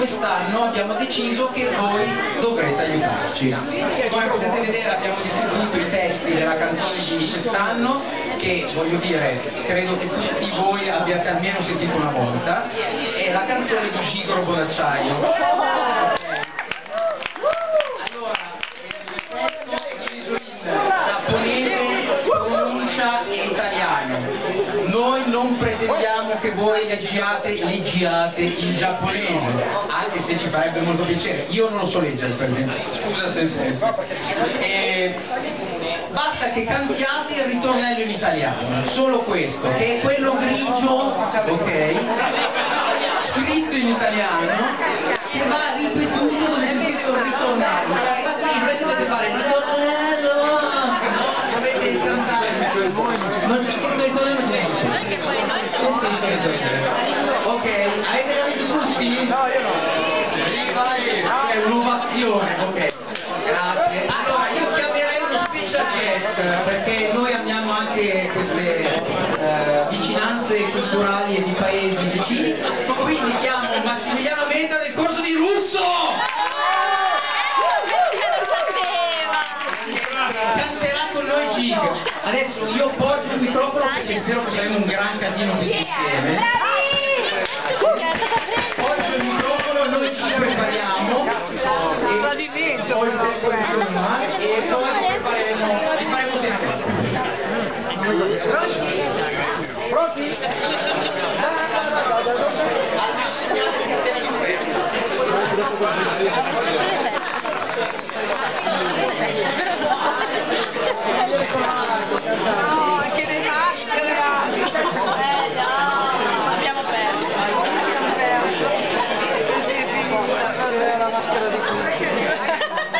quest'anno abbiamo deciso che voi dovrete aiutarci. Come potete vedere abbiamo distribuito i testi della canzone di quest'anno che voglio dire credo che tutti voi abbiate almeno sentito una volta, è la canzone di Gigoro Bonacciaio. Italiano. Noi non pretendiamo che voi leggiate, leggiate il giapponese, anche se ci farebbe molto piacere. Io non lo so leggere, per esempio, scusa se senso. E basta che cantiate il ritornello in italiano, solo questo, che è quello grigio, ok? Scritto in italiano, che va ripetuto dove c'è scritto il ritornello. Infatti voi dovete fare il ritornello, no? Dovete cantare. Non c'è scritto il ritornello, c'è Ok, avete capito tutti? No, io no. È un'ovazione, ok. Grazie. Allora, io chiamerei uno special guest, perché noi amiamo anche queste eh, vicinanze culturali e di paesi vicini, quindi chiamo Massimiliano Meta del corso di Russo! Canterà con noi Gig. Adesso io porto il microfono perché spero che faremo un gran casino tutti insieme. Porto il microfono, noi ci prepariamo e poi il testo di prima e poi prepareremo, ci faremo sempre. Pronti? No, anche le maschere! Eh no, abbiamo perso. Abbiamo perso. Così è finita la maschera di.